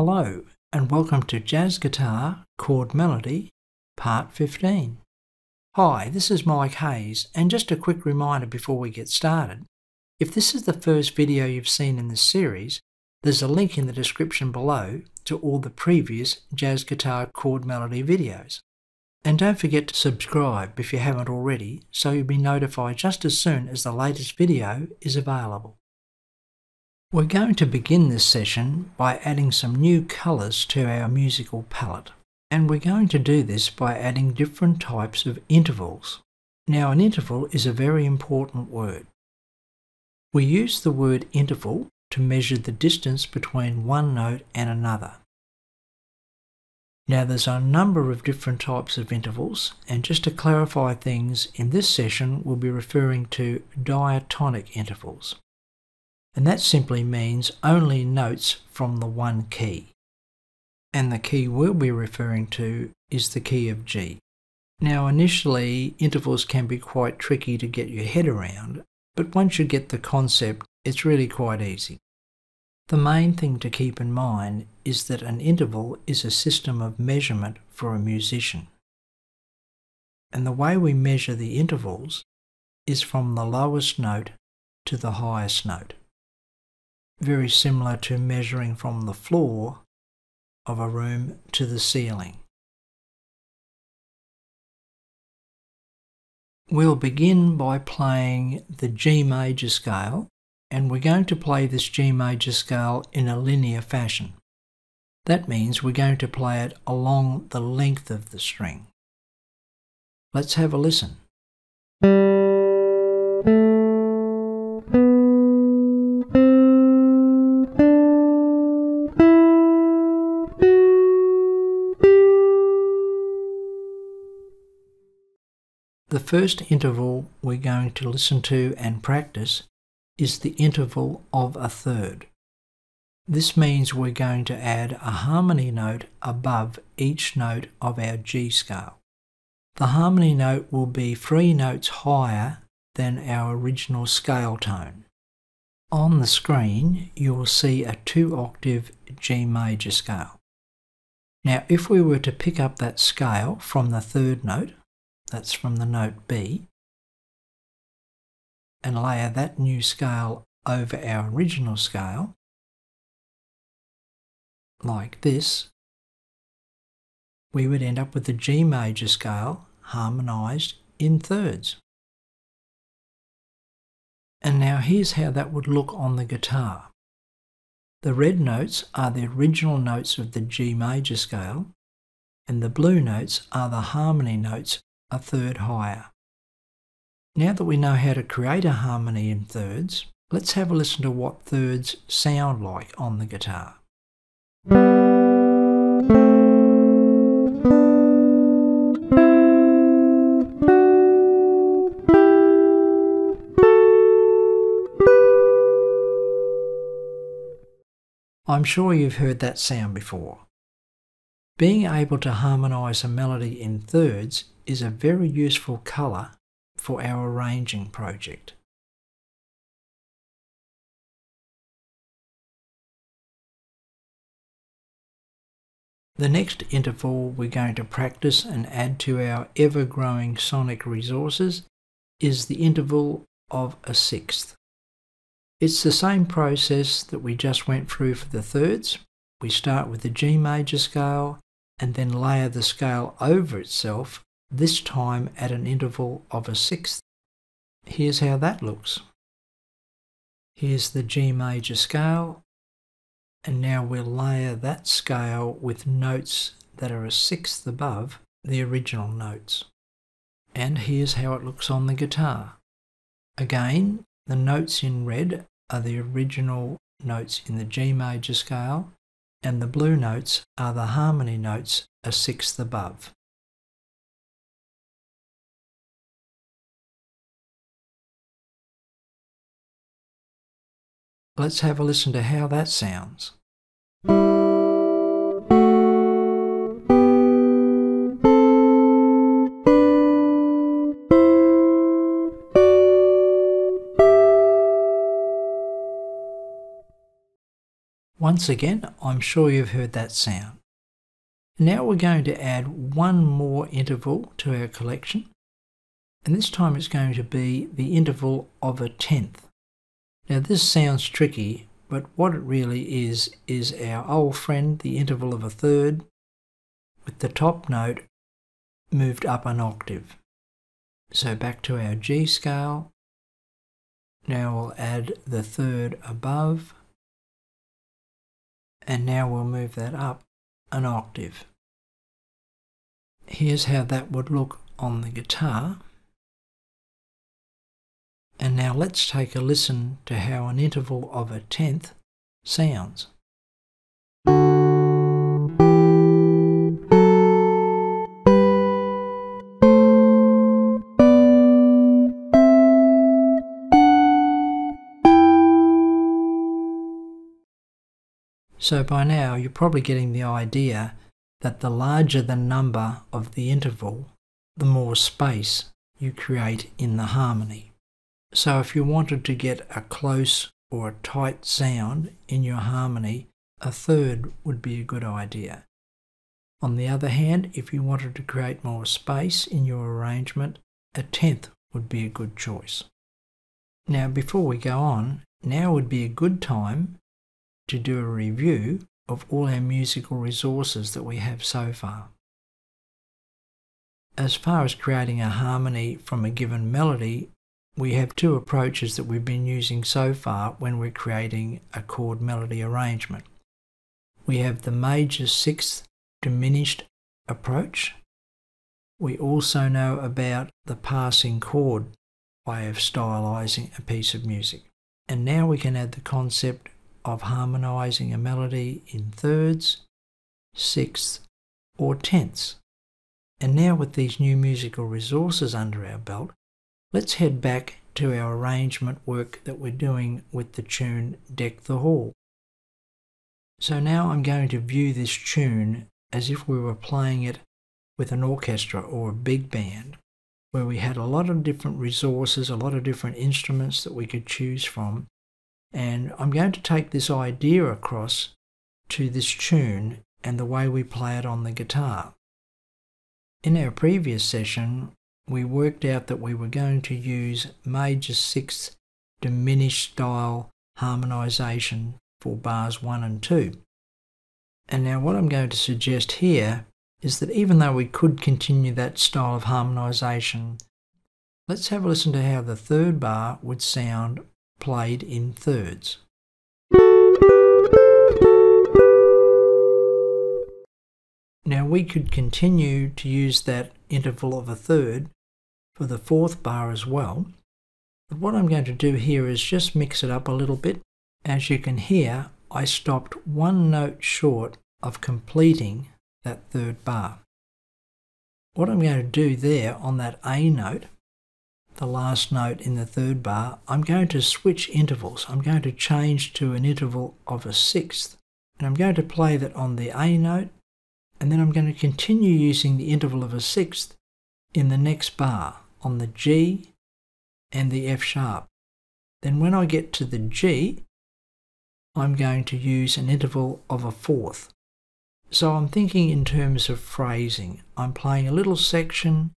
Hello, and welcome to Jazz Guitar Chord Melody, Part 15. Hi, this is Mike Hayes, and just a quick reminder before we get started. If this is the first video you've seen in this series, there's a link in the description below to all the previous Jazz Guitar Chord Melody videos. And don't forget to subscribe if you haven't already, so you'll be notified just as soon as the latest video is available. We're going to begin this session by adding some new colours to our musical palette. And we're going to do this by adding different types of intervals. Now an interval is a very important word. We use the word interval to measure the distance between one note and another. Now there's a number of different types of intervals and just to clarify things in this session we'll be referring to diatonic intervals and that simply means only notes from the one key. And the key we'll be referring to is the key of G. Now initially intervals can be quite tricky to get your head around, but once you get the concept it's really quite easy. The main thing to keep in mind is that an interval is a system of measurement for a musician. And the way we measure the intervals is from the lowest note to the highest note very similar to measuring from the floor of a room to the ceiling. We'll begin by playing the G major scale and we're going to play this G major scale in a linear fashion. That means we're going to play it along the length of the string. Let's have a listen. First interval we're going to listen to and practice is the interval of a third. This means we're going to add a harmony note above each note of our G scale. The harmony note will be three notes higher than our original scale tone. On the screen you will see a two octave G major scale. Now if we were to pick up that scale from the third note, that's from the note B, and layer that new scale over our original scale, like this, we would end up with the G major scale harmonised in thirds. And now here's how that would look on the guitar. The red notes are the original notes of the G major scale, and the blue notes are the harmony notes a third higher. Now that we know how to create a harmony in thirds, let's have a listen to what thirds sound like on the guitar. I'm sure you've heard that sound before. Being able to harmonise a melody in thirds is a very useful colour for our arranging project. The next interval we're going to practice and add to our ever-growing sonic resources is the interval of a sixth. It's the same process that we just went through for the thirds. We start with the G major scale and then layer the scale over itself this time at an interval of a sixth. Here's how that looks. Here's the G major scale, and now we'll layer that scale with notes that are a sixth above the original notes. And here's how it looks on the guitar. Again, the notes in red are the original notes in the G major scale, and the blue notes are the harmony notes a sixth above. Let's have a listen to how that sounds. Once again, I'm sure you've heard that sound. Now we're going to add one more interval to our collection, and this time it's going to be the interval of a tenth. Now this sounds tricky, but what it really is, is our old friend, the interval of a third, with the top note moved up an octave. So back to our G scale. Now we'll add the third above, and now we'll move that up an octave. Here's how that would look on the guitar. And now let's take a listen to how an interval of a tenth sounds. So by now you're probably getting the idea that the larger the number of the interval, the more space you create in the harmony. So if you wanted to get a close or a tight sound in your harmony, a third would be a good idea. On the other hand, if you wanted to create more space in your arrangement, a tenth would be a good choice. Now before we go on, now would be a good time to do a review of all our musical resources that we have so far. As far as creating a harmony from a given melody, we have two approaches that we've been using so far when we're creating a chord melody arrangement. We have the major sixth diminished approach. We also know about the passing chord way of stylizing a piece of music. And now we can add the concept of harmonizing a melody in thirds, sixths, or tenths. And now with these new musical resources under our belt, let's head back to our arrangement work that we're doing with the tune Deck the Hall. So now I'm going to view this tune as if we were playing it with an orchestra or a big band, where we had a lot of different resources, a lot of different instruments that we could choose from, and I'm going to take this idea across to this tune and the way we play it on the guitar. In our previous session, we worked out that we were going to use major sixth diminished style harmonization for bars 1 and 2. And now what I'm going to suggest here is that even though we could continue that style of harmonization, let's have a listen to how the third bar would sound played in thirds. Now we could continue to use that interval of a third for the fourth bar as well, but what I'm going to do here is just mix it up a little bit. As you can hear, I stopped one note short of completing that third bar. What I'm going to do there on that A note the last note in the third bar, I'm going to switch intervals. I'm going to change to an interval of a sixth. And I'm going to play that on the A note, and then I'm going to continue using the interval of a sixth in the next bar on the G and the F sharp. Then when I get to the G, I'm going to use an interval of a fourth. So I'm thinking in terms of phrasing. I'm playing a little section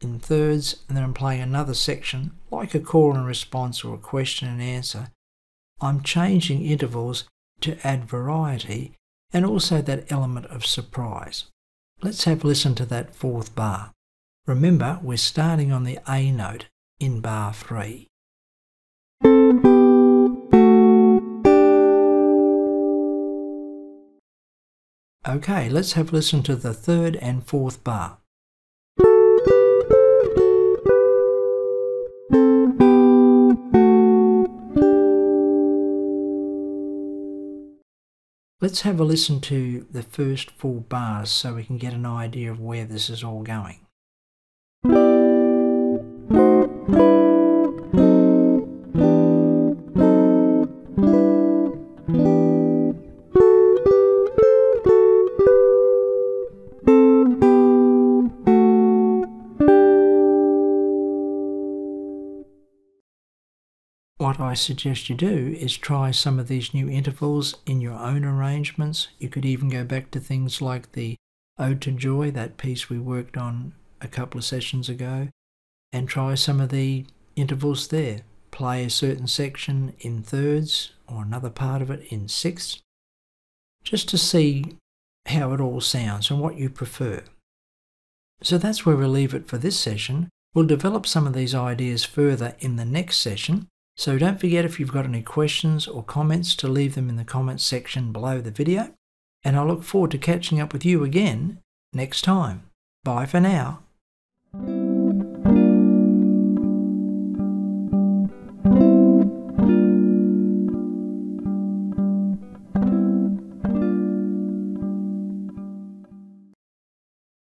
in thirds, and then I'm playing another section, like a call and response or a question and answer. I'm changing intervals to add variety and also that element of surprise. Let's have a listen to that fourth bar. Remember, we're starting on the A note in bar 3. Okay, let's have a listen to the third and fourth bar. Let's have a listen to the first four bars so we can get an idea of where this is all going. What I suggest you do is try some of these new intervals in your own arrangements. You could even go back to things like the Ode to Joy, that piece we worked on a couple of sessions ago, and try some of the intervals there. Play a certain section in thirds or another part of it in sixths, just to see how it all sounds and what you prefer. So that's where we'll leave it for this session. We'll develop some of these ideas further in the next session so don't forget if you've got any questions or comments to leave them in the comments section below the video. And I look forward to catching up with you again next time. Bye for now.